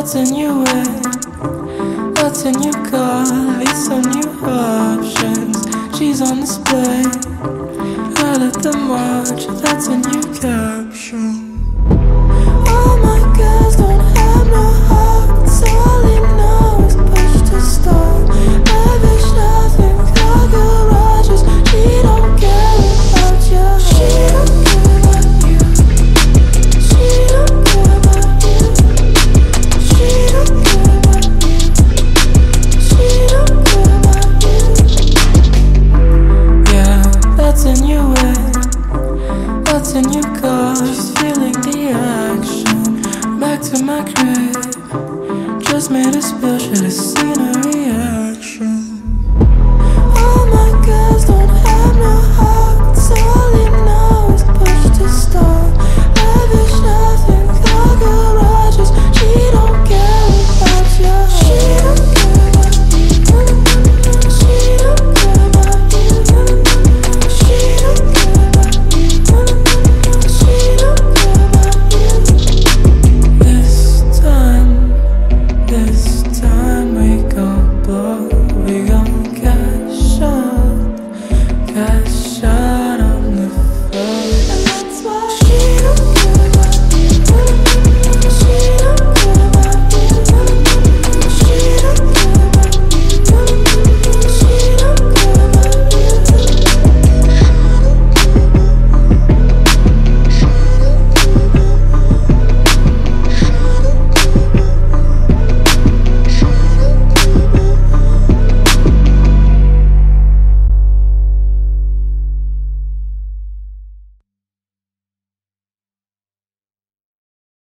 What's a new way, What's a new car, it's a new options. She's on display, I let them watch, that's a new car. What's in your car? Just feeling the action. Back to my crib. Just made a spill, should've seen